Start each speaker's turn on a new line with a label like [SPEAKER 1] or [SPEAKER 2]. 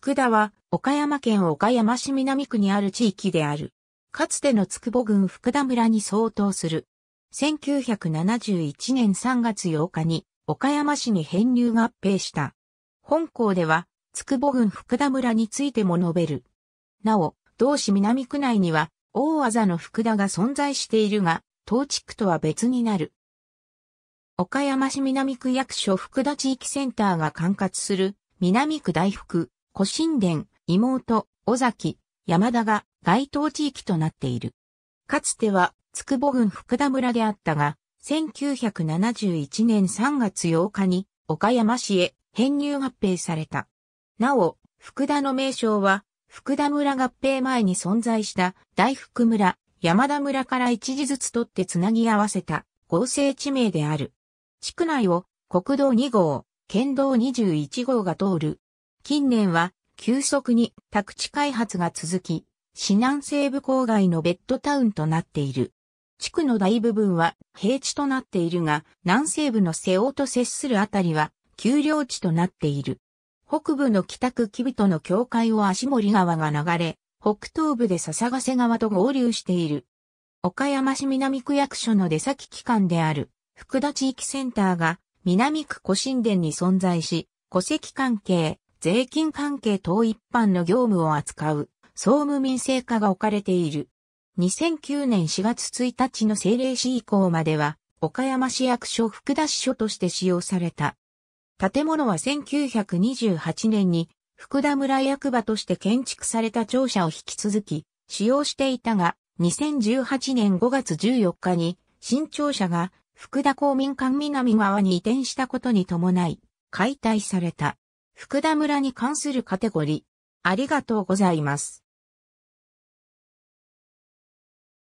[SPEAKER 1] 福田は岡山県岡山市南区にある地域である。かつての筑保郡福田村に相当する。1971年3月8日に岡山市に編入合併した。本校では筑保郡福田村についても述べる。なお、同市南区内には大技の福田が存在しているが、当地区とは別になる。岡山市南区役所福田地域センターが管轄する南区大福、古神殿、妹、尾崎、山田が該当地域となっている。かつては、筑保郡福田村であったが、1971年3月8日に岡山市へ編入合併された。なお、福田の名称は、福田村合併前に存在した大福村、山田村から一時ずつ取ってつなぎ合わせた合成地名である。地区内を国道2号、県道21号が通る近年は急速に宅地開発が続き、市南西部郊外のベッドタウンとなっている。地区の大部分は平地となっているが、南西部の瀬尾と接するあたりは丘陵地となっている。北部の北区木人の境界を足森川が流れ、北東部で笹ヶ瀬川と合流している。岡山市南区役所の出先機関である福田地域センターが南区古神殿に存在し、戸籍関係、税金関係等一般の業務を扱う総務民生課が置かれている。2009年4月1日の政令市以降までは、岡山市役所福田支所として使用された。建物は1928年に福田村役場として建築された庁舎を引き続き使用していたが、2018年5月14日に新庁舎が福田公民館南側に移転したことに伴い解体された。福田村に関するカテゴリー。ありがとうございます。